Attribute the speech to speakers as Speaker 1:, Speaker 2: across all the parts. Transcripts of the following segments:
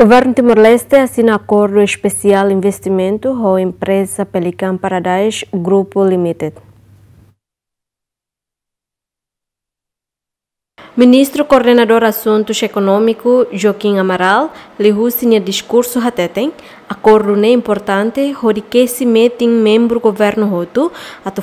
Speaker 1: Governo Timor-Leste assina acordo especial investimento com a empresa Pelican Paradise Grupo Limited. Ministro Coordenador Assuntos Econômicos Joaquim Amaral lhe sinha discurso hateten acordo ne importante hori que se mete em membro governo roto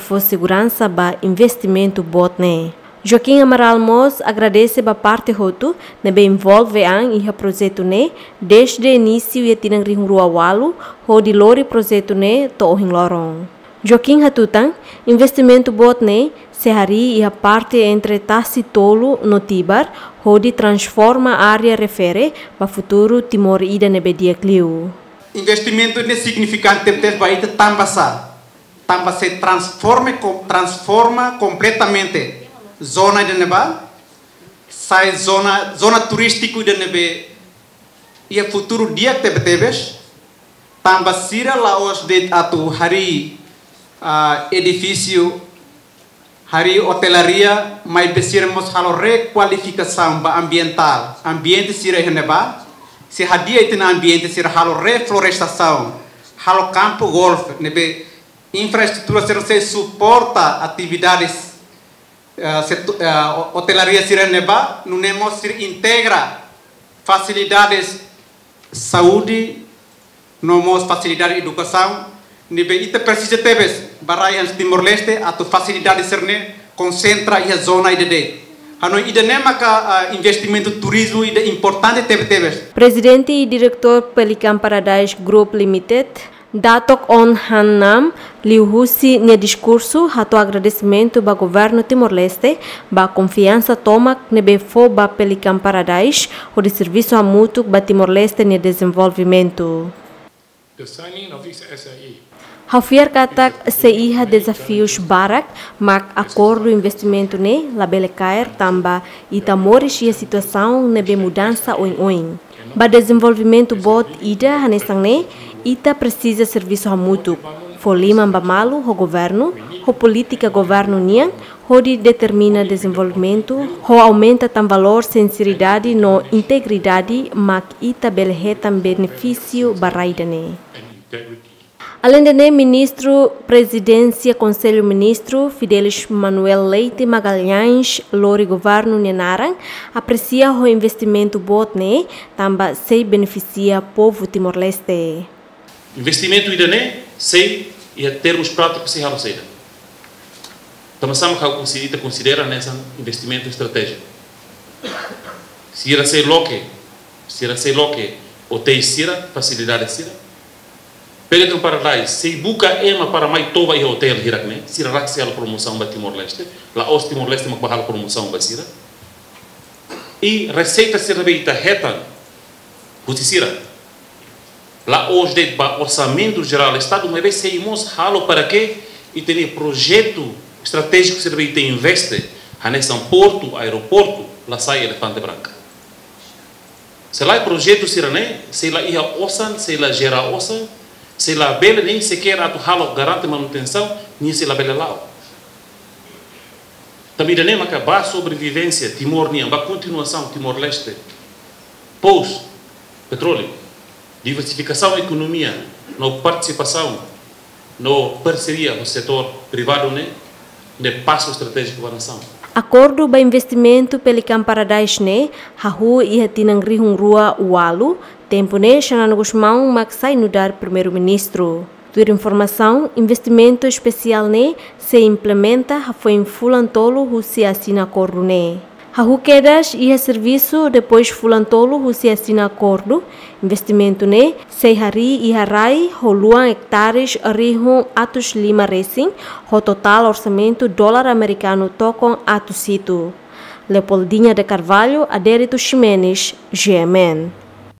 Speaker 1: for segurança ba investimento botne. Joaquim Amaral Mos agradece a parte roto ne be envolve an e projeto ne desde o início e tinang rua walu ho di lori projeto ne to lorong. Joaquim Hatutan, investimento botne sehari ia parte entre Tassi Tolo no Tibar, hodi transforma área refere para futuro Timor Ida nebe dia clio.
Speaker 2: Investimento ne significante ter baita tambasa. Tambasa transforma transforma completamente zona de neba sai zona zona turístico nebe ia futuro dia tebe tebes tambasira laos de atu hari uh, edifício hari hotelaria mai besirmos halo requalificação ba ambiental. Ambiente sira se hadia itina ambiente sira halo reflorestação halo campo golf nebe infraestrutura ser se suporta atividades uh, setu, uh, hotelaria sira neba nunemos sir integra facilidades saúde nomos facilidade educação nibe ita precisa tebes barai ans Timor Leste atau facilidade serne concentra ia zona ide Hanoi ide maka uh, investimento turismo ide importante tebe tebes.
Speaker 1: Presidente e diretor Pelican Paradise Group Limited Datok On Hannam liuhusi ne discurso hato agradecimento ba governo Timor-Leste ba confiança toma nebe fo ba Pelican Paradise o de serviço a mútuo ba Timor-Leste ne desenvolvimento.
Speaker 3: The signing of this SIE
Speaker 1: Javier katak seiha desafios barak mak acordo investimento ne labele cair tamba itamoris e a situação nebe mudança oin oin. Ba desenvolvimento bot ida hanesang ne ita precisa serviço mútuo. Folima malu ho governo, ho política governo nian, ho de determina desenvolvimento, ho aumenta tam valor sinceridade no integridade mak ita belhetam benefício baraidane. Além de ministro, presidência, conselho ministro, Fidelis Manuel Leite Magalhães, Lori Governo Nenarang, aprecia o investimento botne, também se beneficia povo Timor-Leste.
Speaker 4: Investimento idane, sei, e a termos práticos se ralo seja. Também sabemos que a considera nesse investimento estratégico. Se irá ser loque, se irá ser loque, ou tem facilidade sira, Pegatum Paradise, se buka ema para mai toba e hotel hirakne, sira rak se promoção ba Timor Leste, la os Timor Leste mak bahal promoção ba sira. E receita se rebeita heta, sira. Os de ba orçamento geral estado mas se imos halo para que e tem projeto estratégico se rebeita investe, hanesan porto, aeroporto, la sai elefante branca. Se lá projeto sirane, se lá ia osan, se lá gera osan, se la bela nem sequer atu halo garante manutenção nem se la bela lao também que ba sobrevivência Timor nem ba continuação Timor Leste pós petróleo diversificação da economia no participação no parceria no setor privado né de passo estratégico para a nação
Speaker 1: Acordo ba investimento Pelican Paradise ne, hahu iha tinang rihung rua ualu, tempo ne Xanano Guzmão maksai nudar primeiro-ministro. Tua informação, investimento especial ne se implementa foi em fulantolo se assina acordo ne. Hahu quedas e serviço depois fulantolo se assina acordo, investimento ne se hari e harai ho luan hectares rihu atus lima racing, ho total orçamento dólar americano tocam atus situ. Leopoldinha de Carvalho, Adérito Ximenes, GMN.